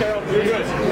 Carol. You're good.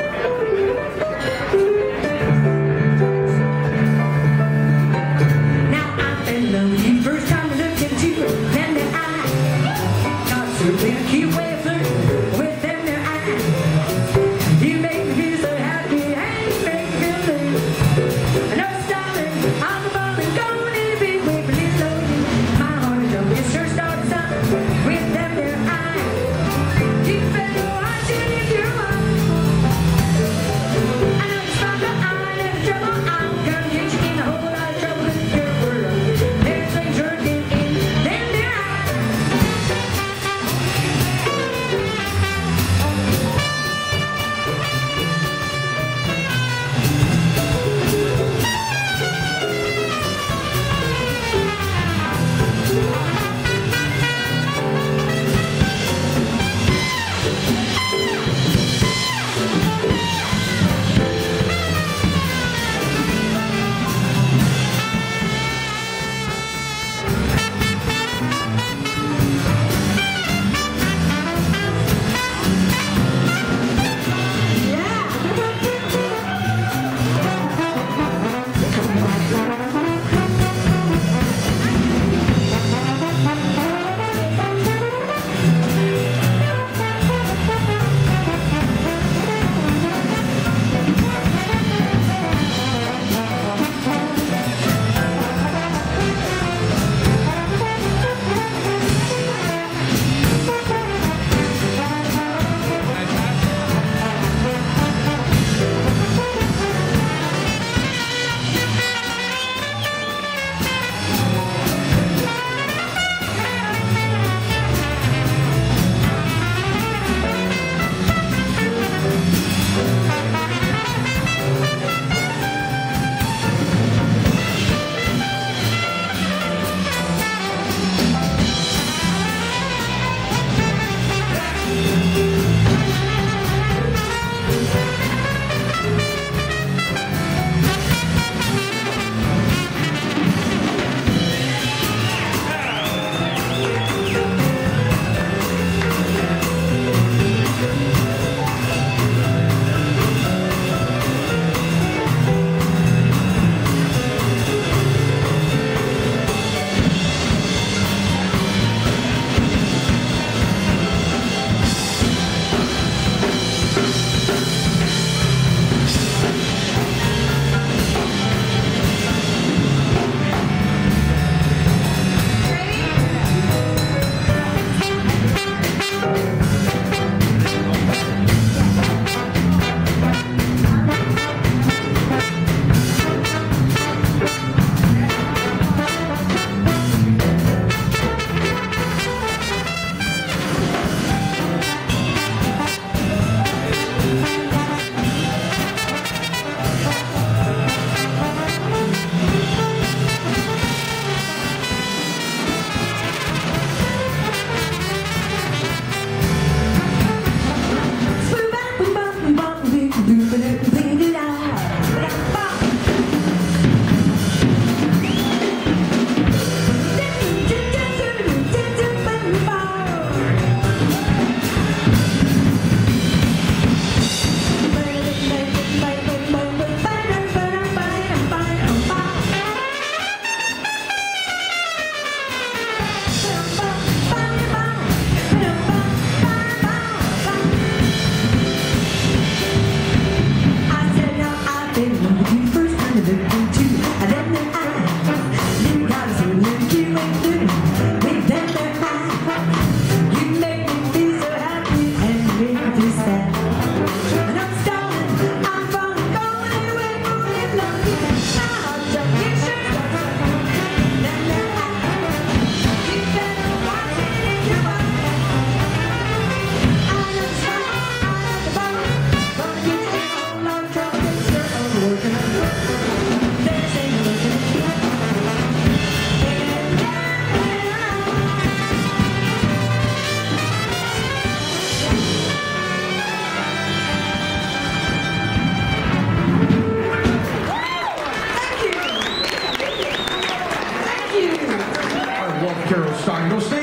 non stiamo